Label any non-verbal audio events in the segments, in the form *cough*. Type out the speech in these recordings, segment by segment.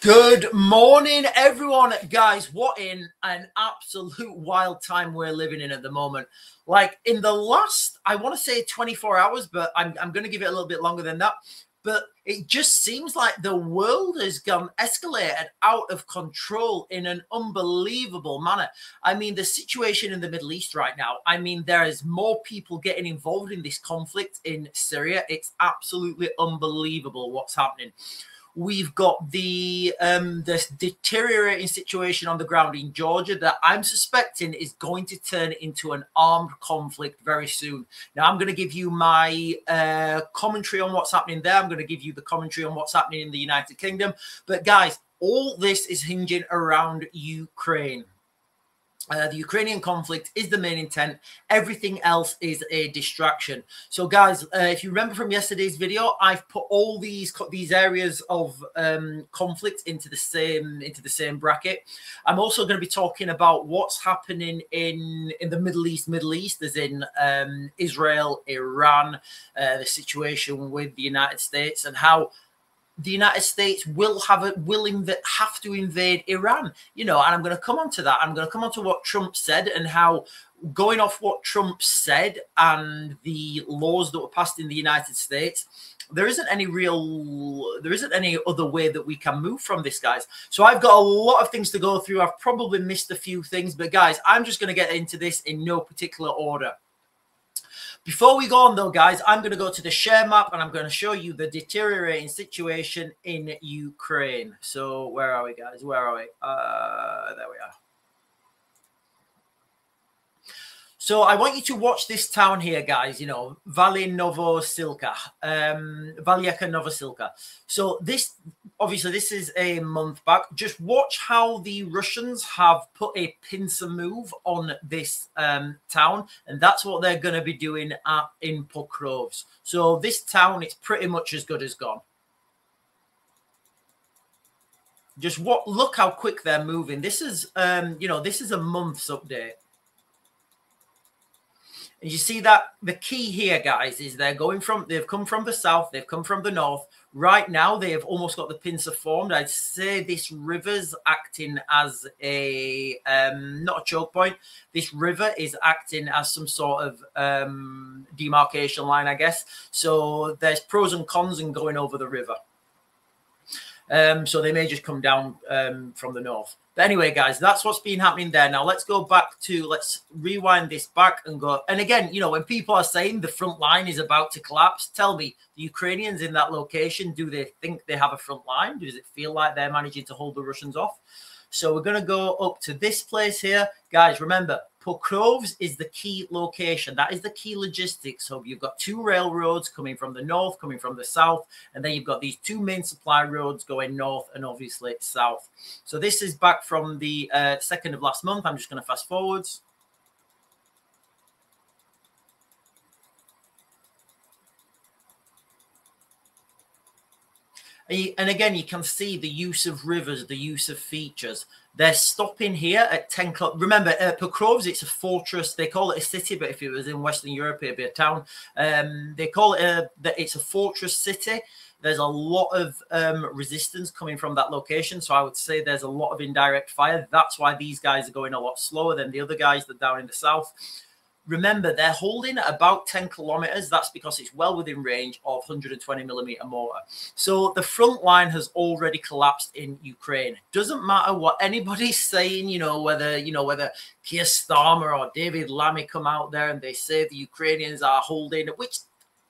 Good morning, everyone. Guys, what in an absolute wild time we're living in at the moment. Like in the last, I want to say 24 hours, but I'm, I'm going to give it a little bit longer than that. But it just seems like the world has gone escalated out of control in an unbelievable manner. I mean, the situation in the Middle East right now, I mean, there is more people getting involved in this conflict in Syria. It's absolutely unbelievable what's happening. We've got the um, this deteriorating situation on the ground in Georgia that I'm suspecting is going to turn into an armed conflict very soon. Now, I'm going to give you my uh, commentary on what's happening there. I'm going to give you the commentary on what's happening in the United Kingdom. But guys, all this is hinging around Ukraine. Uh, the Ukrainian conflict is the main intent. Everything else is a distraction. So, guys, uh, if you remember from yesterday's video, I've put all these these areas of um, conflict into the same into the same bracket. I'm also going to be talking about what's happening in in the Middle East, Middle East, as in um, Israel, Iran, uh, the situation with the United States, and how the United States will have a willing that have to invade Iran, you know, and I'm going to come on to that. I'm going to come on to what Trump said and how going off what Trump said and the laws that were passed in the United States, there isn't any real, there isn't any other way that we can move from this, guys. So I've got a lot of things to go through. I've probably missed a few things, but guys, I'm just going to get into this in no particular order. Before we go on, though, guys, I'm going to go to the share map and I'm going to show you the deteriorating situation in Ukraine. So, where are we, guys? Where are we? Uh, there we are. So I want you to watch this town here, guys. You know, Velyka Novosilka, um, Novosilka. So this, obviously, this is a month back. Just watch how the Russians have put a pincer move on this um, town, and that's what they're going to be doing at in Pokrovs. So this town, it's pretty much as good as gone. Just what? Look how quick they're moving. This is, um, you know, this is a month's update. And you see that the key here, guys, is they're going from, they've come from the south, they've come from the north. Right now, they have almost got the pincer formed. I'd say this river's acting as a, um, not a choke point. This river is acting as some sort of um, demarcation line, I guess. So there's pros and cons in going over the river. Um, so they may just come down um, from the north. But anyway, guys, that's what's been happening there. Now let's go back to let's rewind this back and go. And again, you know, when people are saying the front line is about to collapse, tell me the Ukrainians in that location, do they think they have a front line? Does it feel like they're managing to hold the Russians off? So we're going to go up to this place here. Guys, remember, Pokrovs is the key location. That is the key logistics hub. You've got two railroads coming from the north, coming from the south, and then you've got these two main supply roads going north and obviously south. So this is back from the uh, second of last month. I'm just going to fast forwards. And again, you can see the use of rivers, the use of features. They're stopping here at 10 o'clock. Remember, uh, Pokrovs, it's a fortress. They call it a city, but if it was in Western Europe, it'd be a town. Um, they call it a, that it's a fortress city. There's a lot of um, resistance coming from that location. So I would say there's a lot of indirect fire. That's why these guys are going a lot slower than the other guys that down in the south. Remember, they're holding about 10 kilometers. That's because it's well within range of 120 millimeter mortar. So the front line has already collapsed in Ukraine. Doesn't matter what anybody's *laughs* saying, you know, whether, you know, whether Keir Starmer or David Lammy come out there and they say the Ukrainians are holding, which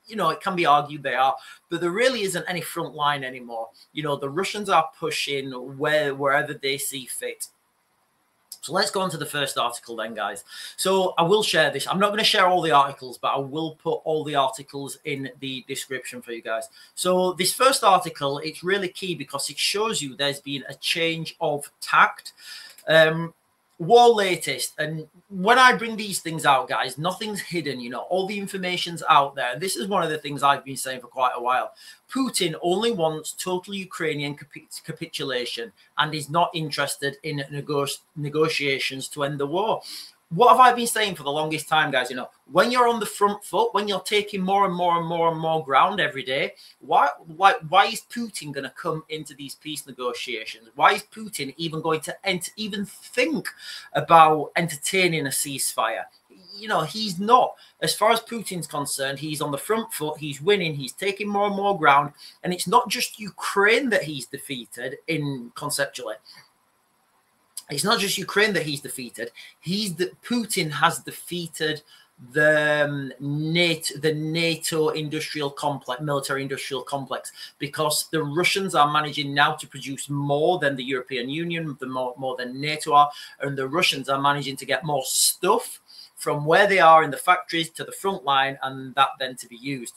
you know, it can be argued they are, but there really isn't any front line anymore. You know, the Russians are pushing where wherever they see fit. So let's go on to the first article then, guys. So I will share this. I'm not going to share all the articles, but I will put all the articles in the description for you guys. So this first article, it's really key because it shows you there's been a change of tact. Um, war latest and when i bring these things out guys nothing's hidden you know all the information's out there. This is one of the things i've been saying for quite a while. Putin only wants total ukrainian capitulation and is not interested in nego- negotiations to end the war what have I been saying for the longest time, guys? You know, when you're on the front foot, when you're taking more and more and more and more ground every day, why why why is Putin going to come into these peace negotiations? Why is Putin even going to ent- even think about entertaining a ceasefire? You know, he's not. As far as Putin's concerned, he's on the front foot. He's winning. He's taking more and more ground, and it's not just Ukraine that he's defeated in conceptually it's not just Ukraine that he's defeated. He's that Putin has defeated the um, NATO, the NATO industrial complex, military industrial complex, because the Russians are managing now to produce more than the European Union, the more, more than NATO are, and the Russians are managing to get more stuff from where they are in the factories to the front line, and that then to be used.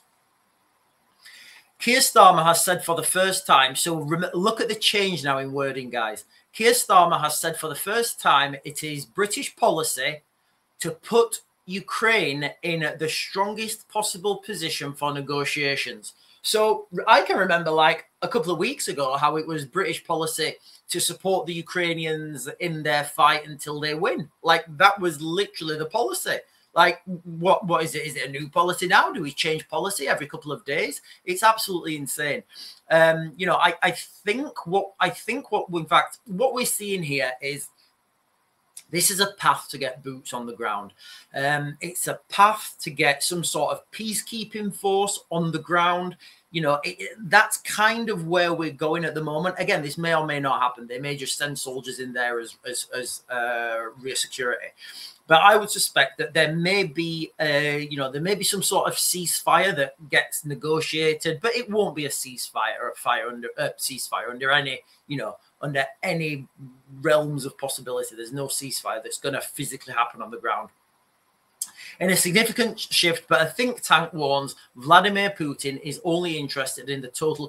Keir Starmer has said for the first time, so look at the change now in wording, guys. Keir Starmer has said for the first time it is British policy to put Ukraine in the strongest possible position for negotiations. So I can remember like a couple of weeks ago how it was British policy to support the Ukrainians in their fight until they win. Like that was literally the policy. Like what what is it? Is it a new policy now? Do we change policy every couple of days? It's absolutely insane. Um, you know, I, I think what I think what in fact what we're seeing here is this is a path to get boots on the ground. Um, it's a path to get some sort of peacekeeping force on the ground. You know, it, it, that's kind of where we're going at the moment. Again, this may or may not happen. They may just send soldiers in there as as, as uh, rear security. But I would suspect that there may be, a, you know, there may be some sort of ceasefire that gets negotiated, but it won't be a ceasefire or a fire under uh, ceasefire under any, you know, under any realms of possibility. There's no ceasefire that's going to physically happen on the ground. In a significant shift, but a think tank warns Vladimir Putin is only interested in the total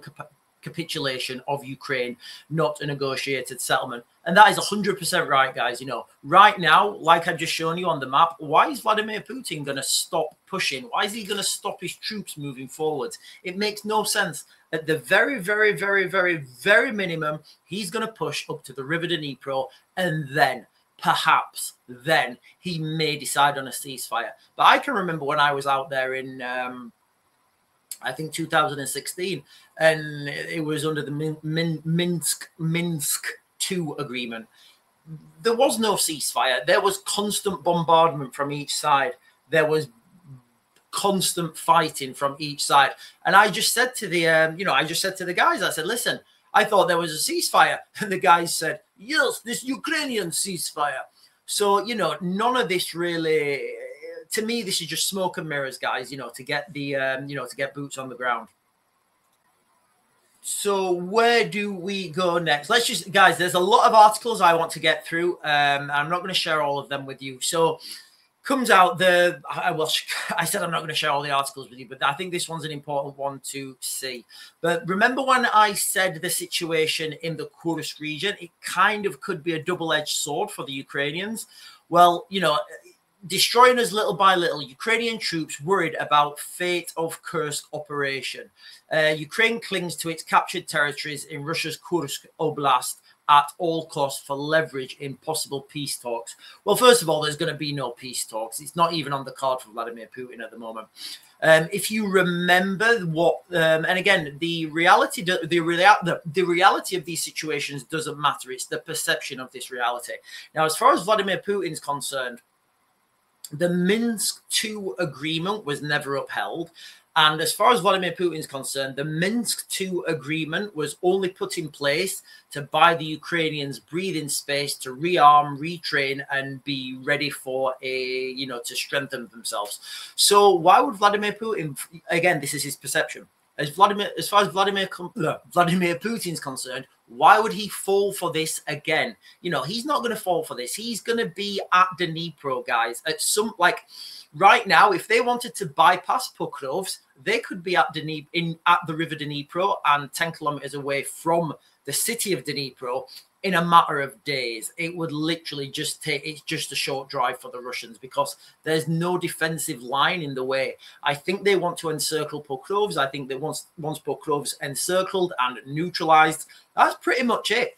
capitulation of Ukraine, not a negotiated settlement. And that is 100% right, guys. You know, right now, like I've just shown you on the map, why is Vladimir Putin going to stop pushing? Why is he going to stop his troops moving forward? It makes no sense. At the very, very, very, very, very minimum, he's going to push up to the River Dnipro and then perhaps then he may decide on a ceasefire. But I can remember when I was out there in um, I think 2016, and it was under the Min- Min- Minsk Minsk two agreement. There was no ceasefire. There was constant bombardment from each side. There was constant fighting from each side. And I just said to the, um, you know, I just said to the guys, I said, listen, I thought there was a ceasefire, *laughs* and the guys said, yes, this Ukrainian ceasefire. So you know, none of this really to me, this is just smoke and mirrors, guys. You know, to get the um, you know to get boots on the ground. So where do we go next? Let's just guys. There's a lot of articles I want to get through. Um, I'm not going to share all of them with you. So comes out the I well *laughs* I said I'm not going to share all the articles with you, but I think this one's an important one to see. But remember when I said the situation in the Kursk region, it kind of could be a double-edged sword for the Ukrainians. Well, you know, destroying us little by little. Ukrainian troops worried about fate of Kursk operation. Uh, Ukraine clings to its captured territories in Russia's Kursk Oblast at all costs for leverage in possible peace talks. Well, first of all, there's going to be no peace talks. It's not even on the card for Vladimir Putin at the moment. Um, if you remember what, um, and again, the reality, the, the, the, the reality of these situations doesn't matter. It's the perception of this reality. Now, as far as Vladimir Putin's concerned, the Minsk II agreement was never upheld. And as far as Vladimir Putin is concerned, the Minsk II agreement was only put in place to buy the Ukrainians breathing space to rearm, retrain, and be ready for a, you know, to strengthen themselves. So why would Vladimir Putin, again, this is his perception, as Vladimir, as far as Vladimir Vladimir Putin's concerned, why would he fall for this again? You know, he's not going to fall for this. He's going to be at Dnipro, guys. At some like right now, if they wanted to bypass Pokrovs, they could be at Dnipro in at the River Dnipro and ten kilometers away from the city of Dnipro in a matter of days. It would literally just take it's just a short drive for the Russians because there's no defensive line in the way. I think they want to encircle Pokrovs. I think that once once Pokrovs encircled and neutralized, that's pretty much it.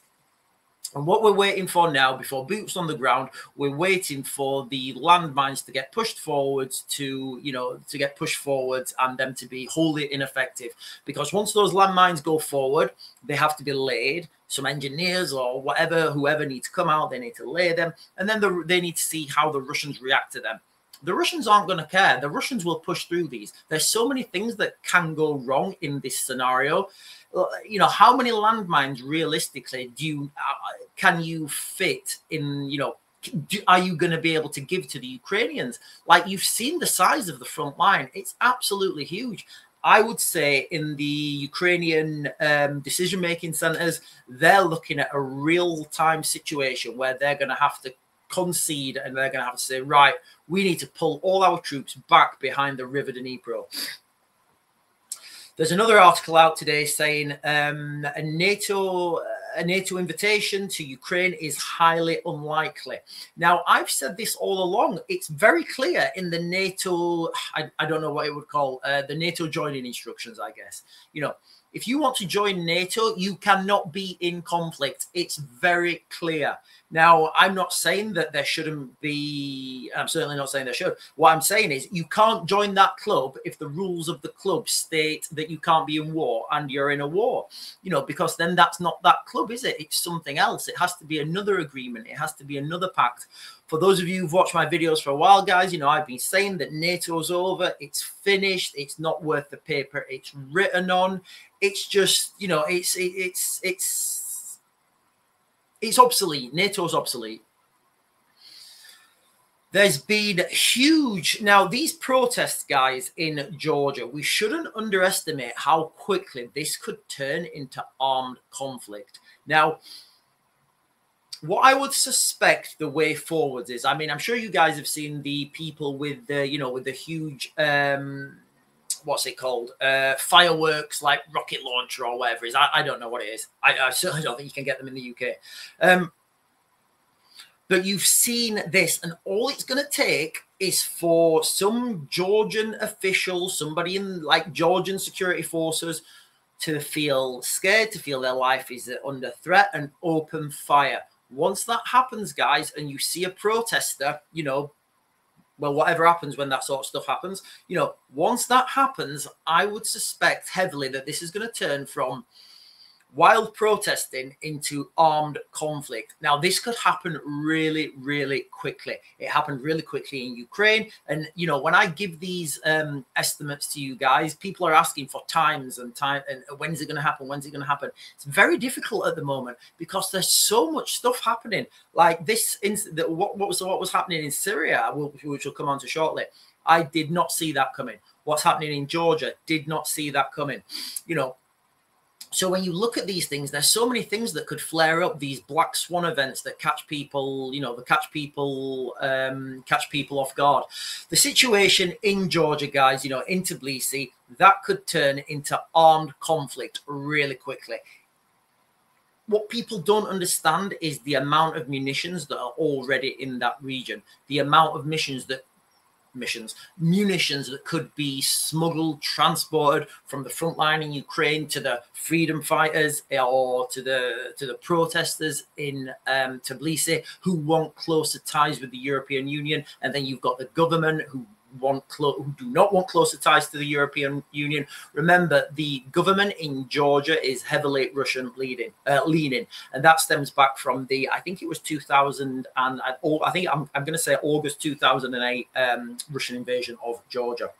And what we're waiting for now, before boots on the ground, we're waiting for the landmines to get pushed forwards to, you know, to get pushed forwards and them to be wholly ineffective. Because once those landmines go forward, they have to be laid. Some engineers or whatever, whoever needs to come out, they need to lay them, and then the, they need to see how the Russians react to them. The Russians aren't going to care. The Russians will push through these. There's so many things that can go wrong in this scenario you know how many landmines realistically do you uh, can you fit in you know do, are you going to be able to give to the ukrainians like you've seen the size of the front line it's absolutely huge I would say in the Ukrainian um, decision making centers, they're looking at a real time situation where they're going to have to concede and they're going to have to say, right, we need to pull all our troops back behind the River Dnipro. There's another article out today saying um, a NATO a NATO invitation to Ukraine is highly unlikely. Now, I've said this all along. It's very clear in the NATO. I, I don't know what it would call uh, the NATO joining instructions. I guess you know if you want to join NATO, you cannot be in conflict. It's very clear. Now, I'm not saying that there shouldn't be, I'm certainly not saying there should. What I'm saying is you can't join that club if the rules of the club state that you can't be in war and you're in a war, you know, because then that's not that club, is it? It's something else. It has to be another agreement, it has to be another pact. For those of you who've watched my videos for a while, guys, you know, I've been saying that NATO's over, it's finished, it's not worth the paper it's written on. It's just, you know, it's, it, it's, it's, it's obsolete. NATO's obsolete. There's been huge now these protests, guys, in Georgia. We shouldn't underestimate how quickly this could turn into armed conflict. Now, what I would suspect the way forwards is, I mean, I'm sure you guys have seen the people with the, you know, with the huge um what's it called? Uh, fireworks like rocket launcher or whatever it is. I, I don't know what it is. I, I, certainly don't think you can get them in the UK. Um, but you've seen this, and all it's going to take is for some Georgian official, somebody in like Georgian security forces, to feel scared, to feel their life is under threat, and open fire. Once that happens, guys, and you see a protester, you know, well, whatever happens when that sort of stuff happens, you know, once that happens, I would suspect heavily that this is going to turn from wild protesting into armed conflict. Now, this could happen really, really quickly. It happened really quickly in Ukraine. And, you know, when I give these um, estimates to you guys, people are asking for times and time and when's it going to happen? When's it going to happen? It's very difficult at the moment because there's so much stuff happening. Like this, what, what was what was happening in Syria, which we'll come on to shortly. I did not see that coming. What's happening in Georgia, did not see that coming. You know, so when you look at these things, there's so many things that could flare up. These black swan events that catch people, you know, the catch people, um, catch people off guard. The situation in Georgia, guys, you know, in Tbilisi, that could turn into armed conflict really quickly. What people don't understand is the amount of munitions that are already in that region, the amount of missions that missions, munitions that could be smuggled, transported from the front line in Ukraine to the freedom fighters or to the to the protesters in um, Tbilisi who want closer ties with the European Union, and then you've got the government who want clo- who do not want closer ties to the European Union. Remember, the government in Georgia is heavily Russian leading, uh, leaning, and that stems back from the I think it was 2000 and I, I think I'm, I'm going to say August 2008 um, Russian invasion of Georgia.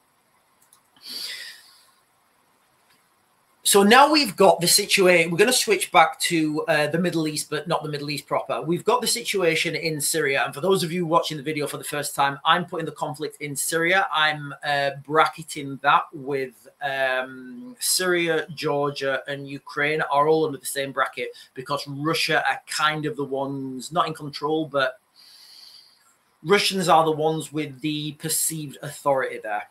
So now we've got the situation. We're going to switch back to uh, the Middle East, but not the Middle East proper. We've got the situation in Syria. And for those of you watching the video for the first time, I'm putting the conflict in Syria. I'm uh, bracketing that with um, Syria, Georgia, and Ukraine are all under the same bracket because Russia are kind of the ones not in control, but Russians are the ones with the perceived authority there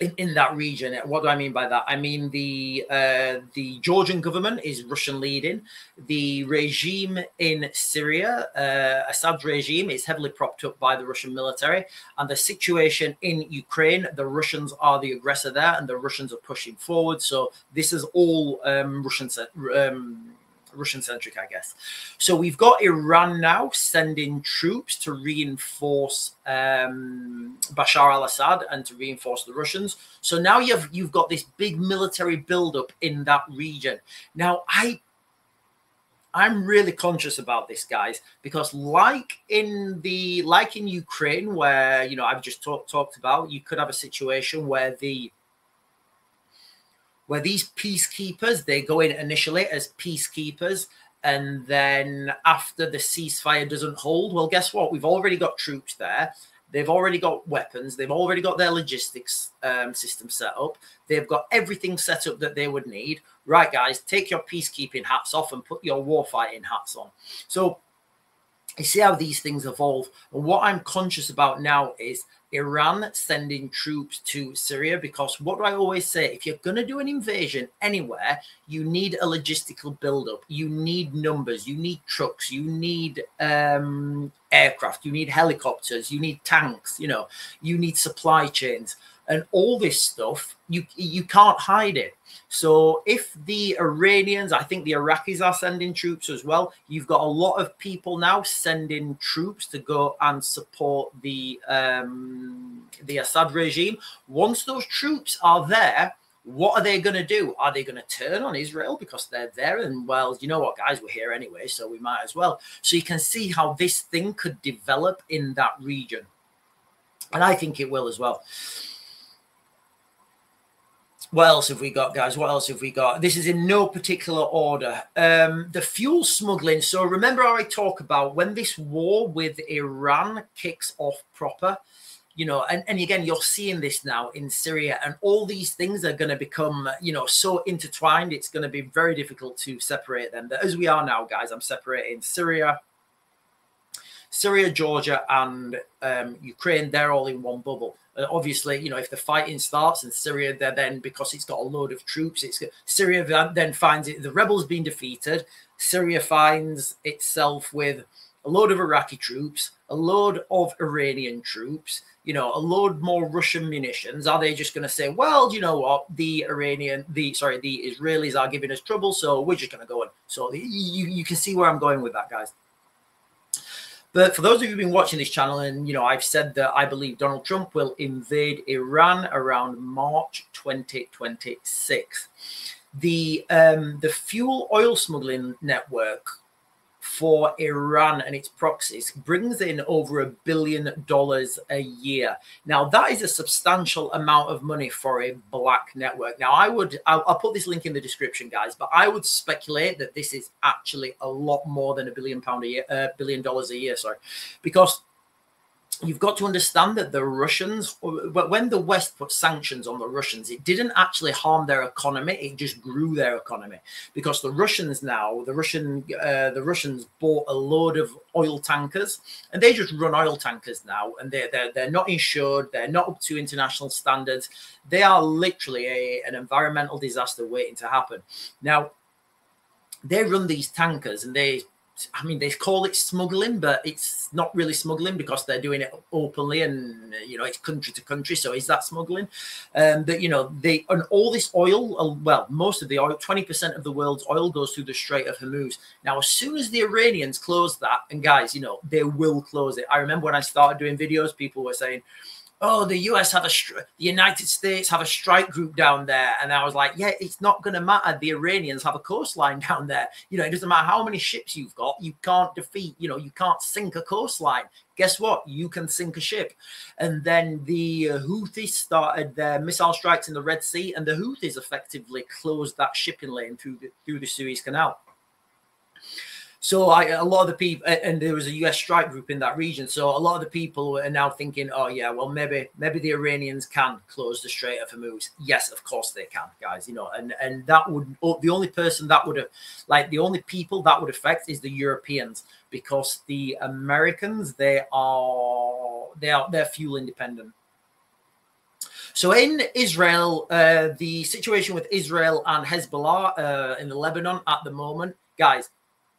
in, in that region. What do I mean by that? I mean the uh, the Georgian government is Russian leading. The regime in Syria, uh, Assad's regime, is heavily propped up by the Russian military. And the situation in Ukraine, the Russians are the aggressor there, and the Russians are pushing forward. So this is all um, Russian um, Russian centric, I guess. So we've got Iran now sending troops to reinforce um, Bashar al-Assad and to reinforce the Russians. So now you've you've got this big military buildup in that region. Now I I'm really conscious about this, guys, because like in the like in Ukraine, where you know I've just talk, talked about, you could have a situation where the where these peacekeepers they go in initially as peacekeepers and then after the ceasefire doesn't hold well guess what? We've already got troops there. They've already got weapons. They've already got their logistics um, system set up. They've got everything set up that they would need. Right guys take your peacekeeping hats off and put your warfighting hats on. So you see how these things evolve. And what i'm conscious about now is Iran sending troops to Syria because what do I always say? If you're going to do an invasion anywhere, you need a logistical buildup. You need numbers. You need trucks. You need um, aircraft. You need helicopters. You need tanks. You know, you need supply chains and all this stuff. You you can't hide it. So if the Iranians, I think the Iraqis are sending troops as well. You've got a lot of people now sending troops to go and support the um, the Assad regime. Once those troops are there, what are they going to do? Are they going to turn on Israel because they're there? And well, you know what, guys, we're here anyway, so we might as well. So you can see how this thing could develop in that region. And I think it will as well what else have we got, guys? What else have we got? This is in no particular order. Um, the fuel smuggling. So remember how I talk about when this war with Iran kicks off proper, you know, and, and again, you're seeing this now in Syria, and all these things are going to become, you know, so intertwined. It's going to be very difficult to separate them. But as we are now, guys, I'm separating Syria, Syria, Georgia, and um, Ukraine. They're all in one bubble. Uh, obviously, you know, if the fighting starts in Syria, they're then because it's got a load of troops, it's Syria then finds it the rebels being defeated. Syria finds itself with a load of Iraqi troops, a load of Iranian troops, you know, a load more Russian munitions. Are they just going to say, well, you know what, the Iranian, the sorry, the Israelis are giving us trouble, so we're just going to go in. So you you can see where I'm going with that, guys. But for those of you who've been watching this channel, and you know, I've said that I believe Donald Trump will invade Iran around March 2026. The um, the fuel oil smuggling network for Iran and its proxies brings in over a billion dollars a year. Now, that is a substantial amount of money for a black network. Now, I would, I'll, I'll, put this link in the description, guys, but I would speculate that this is actually a lot more than a billion pound a year, uh, billion dollars a year, sorry, because you've got to understand that the Russians, when the West put sanctions on the Russians, it didn't actually harm their economy; it just grew their economy because the Russians now, the Russian, uh, the Russians bought a load of oil tankers, and they just run oil tankers now, and they're they're, they're not insured, they're not up to international standards, they are literally a, an environmental disaster waiting to happen. Now, they run these tankers and they I mean, they call it smuggling, but it's not really smuggling because they're doing it openly and you know it's country to country. So is that smuggling? Um, but you know, they and all this oil, uh, well, most of the oil, twenty percent of the world's oil goes through the Strait of Hormuz. Now, as soon as the Iranians close that, and guys, you know, they will close it. I remember when I started doing videos, people were saying, oh, the US have a, the United States have a strike group down there. And I was like, yeah, it's not going to matter. The Iranians have a coastline *laughs* down there. You know, it doesn't matter how many ships you've got, you can't defeat, you know, you can't sink a coastline. Guess what? You can sink a ship. And then the Houthis started their missile strikes in the Red Sea, and the Houthis effectively closed that shipping lane through the, through the Suez Canal. So I, a lot of the people, and there was a U.S. strike group in that region. So a lot of the people are now thinking, oh yeah, well maybe maybe the Iranians can close the Strait of Hormuz. Yes, of course they can, guys. You know, and and that would the only person that would have, like the only people that would affect is the Europeans because the Americans they are they are they're fuel independent. So in Israel, uh, the situation with Israel and Hezbollah uh, in the Lebanon at the moment, guys,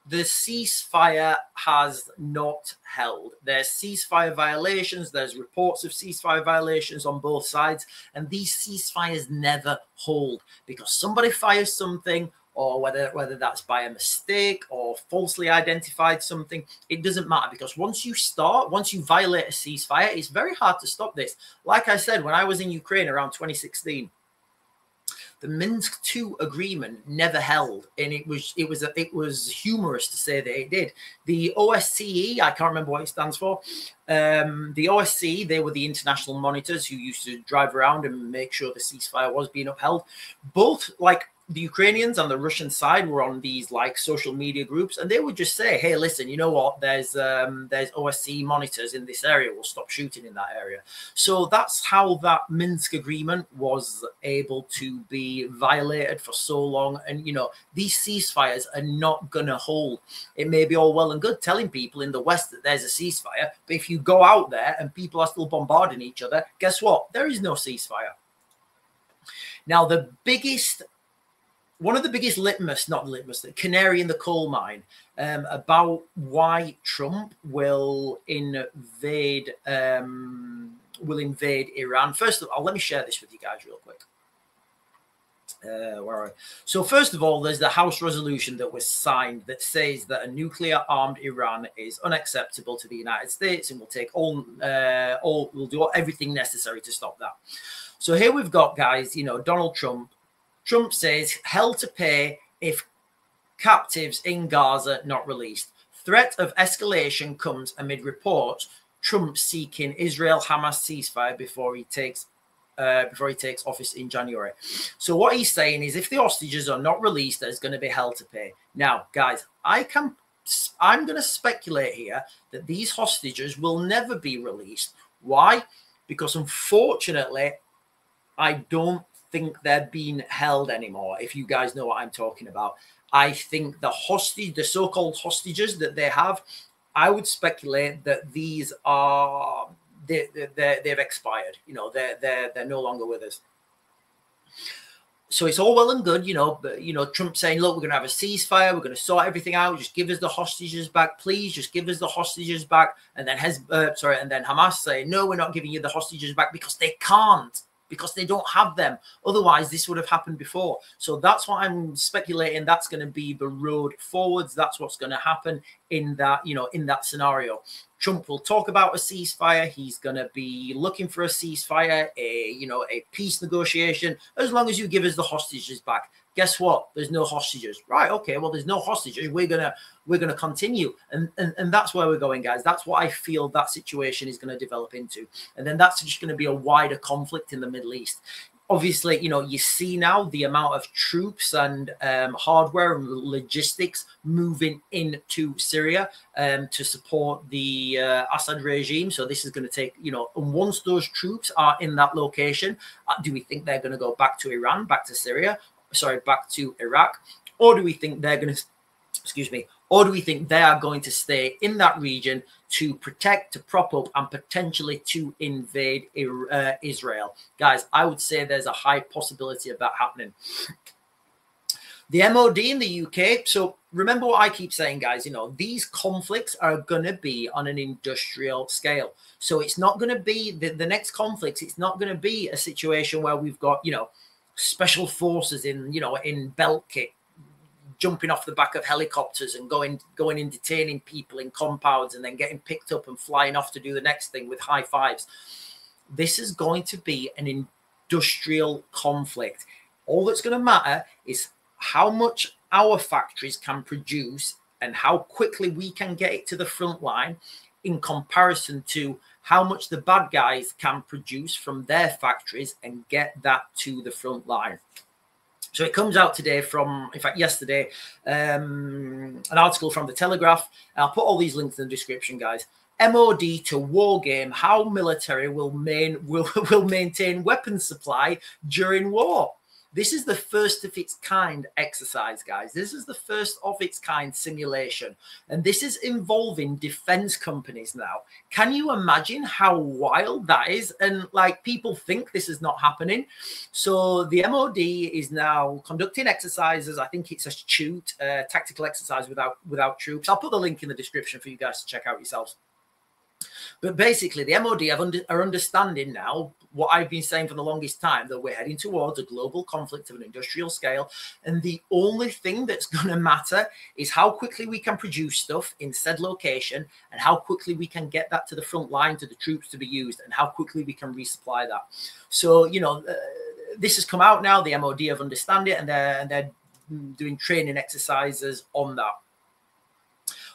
the ceasefire has not held. There's ceasefire violations, there's reports of ceasefire violations on both sides, and these ceasefires never hold because somebody fires something or whether whether that's by a mistake or falsely identified something. It doesn't matter because once you start, once you violate a ceasefire, it's very hard to stop this. Like I said, when I was in Ukraine around 2016 the Minsk II agreement never held, and it was it was it was humorous to say that it did. The OSCE, I can't remember what it stands for. Um, the OSCE, they were the international monitors who used to drive around and make sure the ceasefire was being upheld. Both like the Ukrainians on the Russian side were on these like social media groups, and they would just say, "Hey, listen, you know what? There's um, there's OSCE monitors in this area. We'll stop shooting in that area." So that's how that Minsk agreement was able to be violated for so long. And you know, these ceasefires are not gonna hold. It may be all well and good telling people in the West that there's a ceasefire, but if you go out there and people are still bombarding each other, guess what? There is no ceasefire. Now, the biggest one of the biggest litmus, not litmus, the canary in the coal mine um, about why Trump will invade um, will invade Iran. First of all, let me share this with you guys real quick. Uh, where are So first of all, there's the House resolution that was signed that says that a nuclear-armed Iran is unacceptable to the United States and will take all, uh, all, will do everything necessary to stop that. So here we've got guys, you know, Donald Trump Trump says hell to pay if captives in Gaza not released. Threat of escalation comes amid reports Trump seeking Israel Hamas ceasefire before he takes uh, before he takes office in January. So what he's saying is, if the hostages are not released, there's going to be hell to pay. Now, guys, I can, I'm going to speculate here that these hostages will never be released. Why? Because unfortunately, I don't think they're being held anymore. If you guys know what I'm talking about, I think the hostage, the so-called hostages that they have, I would speculate that these are they, they, they've expired. You know, they're they're they're no longer with us. So it's all well and good, you know, but you know, Trump saying, look, we're gonna have a ceasefire, we're gonna sort everything out, just give us the hostages back, please, just give us the hostages back. And then Hez uh, sorry, and then Hamas saying, no, we're not giving you the hostages back because they can't because they don't have them. Otherwise, this would have happened before. So that's what I'm speculating. That's going to be the road forwards. That's what's going to happen in that, you know, in that scenario. Trump will talk about a ceasefire. He's going to be looking for a ceasefire, a you know, a peace negotiation, as long as you give us the hostages back guess what? There's no hostages. Right. Okay. Well, there's no hostages. We're gonna we're gonna continue, and and, and that's where we're going, guys. That's what I feel that situation is going to develop into, and then that's just to be a wider conflict in the Middle East. Obviously, you know, you see now the amount of troops and um, hardware and logistics moving into Syria um, to support the uh, Assad regime. So this is going to take, you know, and once those troops are in that location, uh, do we think they're going to go back to Iran, back to Syria, sorry, back to Iraq? Or do we think they're going to, excuse me, or do we think they are going to stay in that region to protect, to prop up, and potentially to invade uh, Israel? Guys, I would say there's a high possibility of that happening. The MOD in the UK. So remember what I keep saying, guys. You know, these conflicts are going to be on an industrial scale. So it's not going to be the, the next conflicts. It's not going to be a situation where we've got, you know, special forces in you know in belt kit jumping off the back of helicopters and going going and detaining people in compounds and then getting picked up and flying off to do the next thing with high fives. This is going to be an industrial conflict. All that's going to matter is how much our factories can produce and how quickly we can get it to the front line in comparison to how much the bad guys can produce from their factories and get that to the front line. So it comes out today from, in fact, yesterday, um, an article from the Telegraph. I'll put all these links in the description, guys. MOD to war game: How military will main *laughs* will will maintain weapons supply during war. This is the first of its kind exercise, guys. This is the first of its kind simulation. And this is involving defense companies now. Can you imagine how wild that is? And like people think this is not happening. So the MOD is now conducting exercises. I think it's a TEWT, uh, tactical exercise without without troops. I'll put the link in the description for you guys to check out yourselves. But basically, the MOD under, are understanding now what I've been saying for the longest time that we're heading towards a global conflict of an industrial scale. And the only thing that's *laughs* going to matter is how quickly we can produce stuff in said location and how quickly we can get that to the front line to the troops to be used and how quickly we can resupply that. So, you know, uh, this has come out now. The MOD have understand it and they're, and they're doing training exercises on that.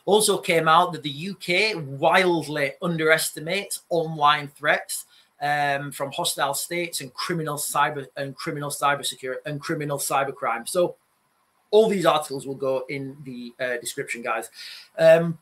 Also came out that the UK wildly underestimates online threats um, from hostile states and criminal cyber and criminal cyber security and criminal cybercrime. So all these articles will go in the uh, description, guys. Um,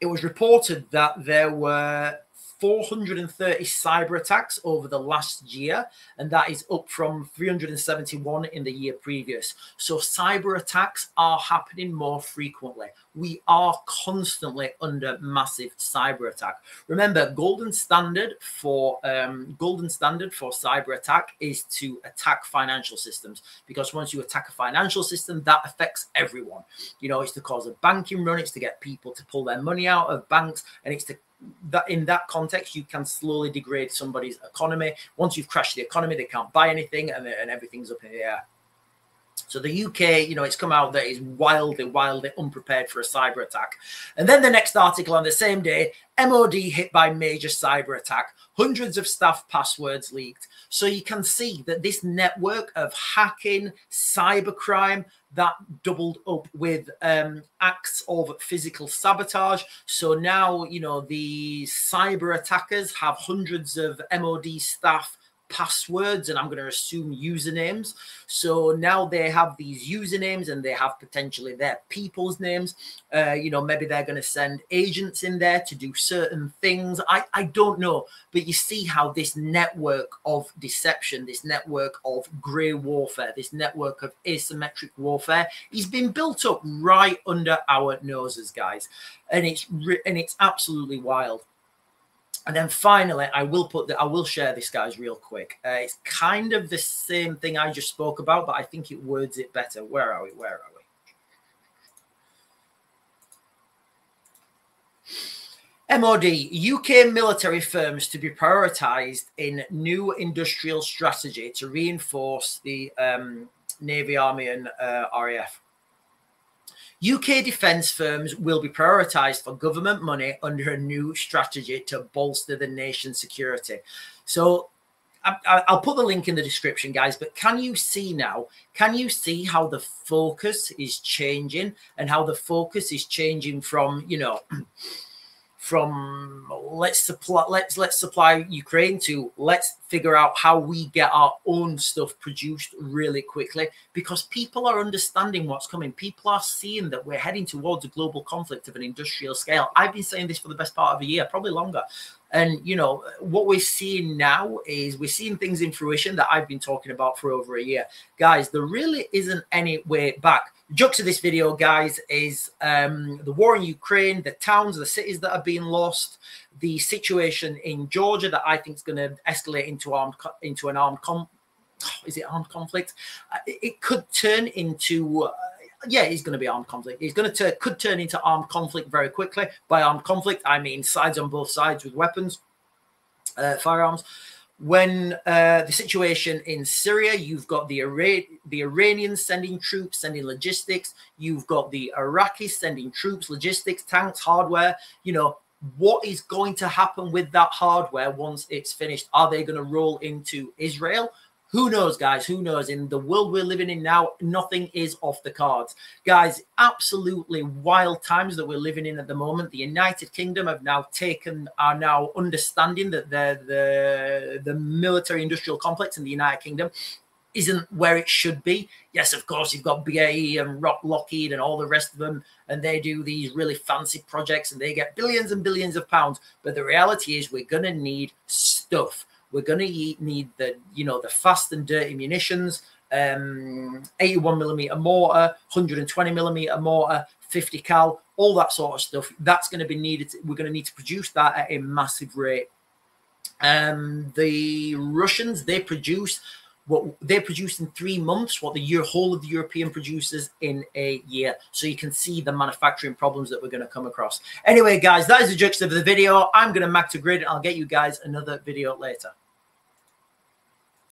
it was reported that there were 430 cyber attacks over the last year, and that is up from 371 in the year previous. So, cyber attacks are happening more frequently. We are constantly under massive cyber attack. Remember, golden standard for um, golden standard for cyber attack is to attack financial systems because once you attack a financial system, that affects everyone. You know, it's to cause a banking run, it's to get people to pull their money out of banks, and it's to that in that context, you can slowly degrade somebody's economy. Once you've crashed the economy, they can't buy anything, and, and everything's up in the air. So the UK, you know, it's come out that is wildly, wildly unprepared for a cyber attack. And then the next article on the same day, MOD hit by major cyber attack, hundreds of staff passwords leaked. So you can see that this network of hacking, cybercrime, that doubled up with um, acts of physical sabotage. So now, you know, the cyber attackers have hundreds of MOD staff passwords and I'm going to assume usernames. So now they have these usernames and they have potentially their people's names. Uh, you know, maybe they're going to send agents in there to do certain things. I, I don't know. But you see how this network of deception, this network of grey warfare, this network of asymmetric warfare is being built up right under our noses, guys. And it's and it's absolutely wild. And then finally, I will put that I will share this guys real quick. Uh, it's kind of the same thing I just spoke about, but I think it words it better. Where are we? Where are we? MOD, UK military firms to be prioritised in new industrial strategy to reinforce the um, Navy, Army, and uh, RAF. UK defence firms will be prioritised for government money under a new strategy to bolster the nation's security. So I, will put the link in the description, guys. But can you see now? Can you see how the focus is changing and how the focus is changing from, you know, *clears throat* from let's supply let's let's supply Ukraine to let's figure out how we get our own stuff produced really quickly because people are understanding what's coming. People are seeing that we're heading towards a global conflict of an industrial scale. I've been saying this for the best part of a year, probably longer. And you know what we're seeing now is we're seeing things in fruition that I've been talking about for over a year, guys. There really isn't any way back. The jokes of this video, guys, is um, the war in Ukraine, the towns, the cities that are being lost, the situation in Georgia that I think is going to escalate into armed into an armed com- is it armed conflict? Uh, it could turn into. Yeah, it's going to be armed conflict. It's going to could turn into armed conflict very quickly. By armed conflict, I mean sides on both sides with weapons, uh, firearms. When uh, the situation in Syria, you've got the Ira- the Iranians sending troops, sending logistics. You've got the Iraqis sending troops, logistics, tanks, hardware. You know what is going to happen with that hardware once it's finished? Are they going to roll into Israel? Who knows, guys? Who knows? In the world we're living in now, nothing is off the cards. Guys, absolutely wild times that we're living in at the moment. The United Kingdom have now taken, are now understanding that the, the, the military industrial complex in the United Kingdom isn't where it should be. Yes, of course, you've got BAE and Rock Lockheed and all the rest of them, and they do these really fancy projects and they get billions and billions of pounds. But the reality is, we're going to need stuff. We're going to need the, you know, the fast and dirty munitions, um, 81 millimeter mortar, 120 millimeter mortar, 50 cal, all that sort of stuff. That's going to be needed. We're going to need to produce that at a massive rate. Um, the Russians they produce what they produce in three months, what the year whole of the European produces in a year. So you can see the manufacturing problems that we're going to come across. Anyway, guys, that is the gist of the video. I'm going to Mac to grid. I'll get you guys another video later.